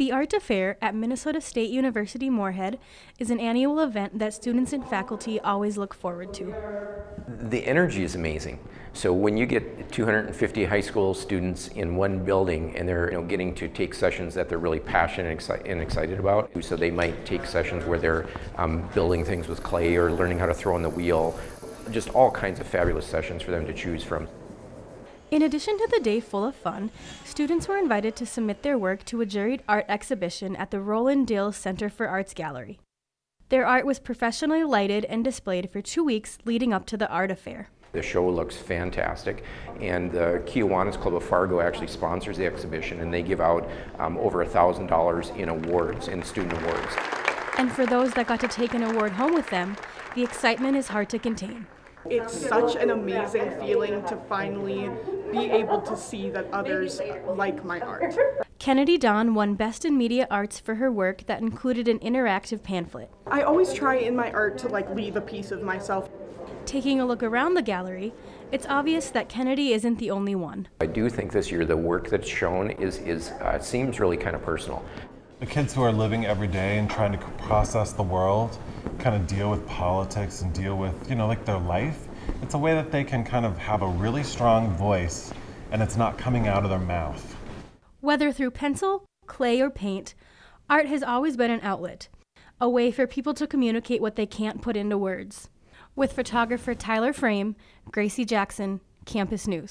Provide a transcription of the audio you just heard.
The Art-A-Fair at Minnesota State University Moorhead is an annual event that students and faculty always look forward to. The energy is amazing. So when you get 250 high school students in one building and they're you know, getting to take sessions that they're really passionate and, excited about, so they might take sessions where they're um, building things with clay or learning how to throw on the wheel, just all kinds of fabulous sessions for them to choose from. In addition to the day full of fun, students were invited to submit their work to a juried art exhibition at the Roland Dille Center for Arts Gallery. Their art was professionally lighted and displayed for two weeks leading up to the Art-A-Fair. The show looks fantastic, and the Kiwanis Club of Fargo actually sponsors the exhibition, and they give out um, over $1,000 in awards, in student awards. And for those that got to take an award home with them, the excitement is hard to contain. It's such an amazing feeling to finally be able to see that others like my art. Kennedy Don won Best in Media Arts for her work that included an interactive pamphlet. I always try in my art to like leave a piece of myself. Taking a look around the gallery, it's obvious that Kennedy isn't the only one. I do think this year the work that's shown is, is uh, seems really kind of personal. The kids who are living every day and trying to process the world, kind of deal with politics and deal with, you know, like their life, it's a way that they can kind of have a really strong voice and it's not coming out of their mouth. Whether through pencil, clay, or paint, art has always been an outlet, a way for people to communicate what they can't put into words. With photographer Tylar Frame, Gracie Jackson, Campus News.